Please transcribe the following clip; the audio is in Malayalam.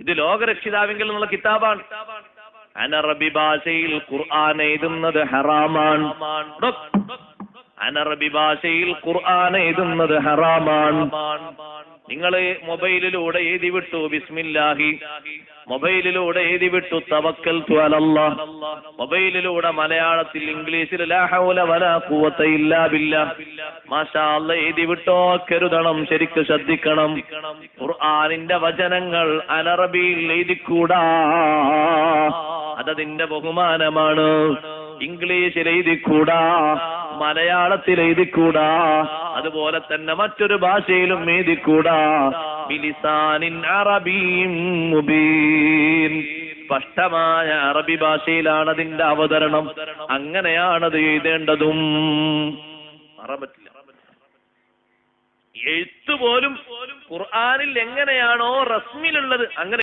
ഇത് ലോകരക്ഷിതാവെങ്കിൽ എന്നുള്ള കിതാബാണ് അനറബി ഭാഷയിൽ ഖുർആൻ എഴുതുന്നത് ഹറാമാണ്. അനറബി ഭാഷയിൽ ഖുർആൻ എഴുതുന്നത് ഹറാമാണ് നിങ്ങൾ മൊബൈലിലൂടെ എഴുതി വിട്ടു ബിസ്മില്ലാഹി. മൊബൈലിലൂടെ എഴുതി വിട്ടു തവക്കൽ മൊബൈലിലൂടെ മലയാളത്തിൽ ഇംഗ്ലീഷിൽ എഴുതി വിട്ടോ കരുതണം ശരിക്ക് ശ്രദ്ധിക്കണം. ഖുർആാനിന്റെ വചനങ്ങൾ അനറബിയിൽ എഴുതിക്കൂടാ. അതതിന്റെ ബഹുമാനമാണ്. ഇംഗ്ലീഷിൽ എഴുതിക്കൂടാ. മലയാളത്തിൽ എഴുതിക്കൂടാ. അതുപോലെ തന്നെ മറ്റൊരു ഭാഷയിലും എഴുതിക്കൂടാ. ബിലിസാനിൻ അറബിയും മുബീൻ. സ്പഷ്ടമായ അറബി ഭാഷയിലാണ് അതിന്റെ അവതരണം. അങ്ങനെയാണത് എഴുതേണ്ടതും. എഴുത്തുപോലും പറ്റില്ല. എഴുത്ത് പോലും ഖുർആനിൽ എങ്ങനെയാണോ റസ്മിലുള്ളത് അങ്ങനെ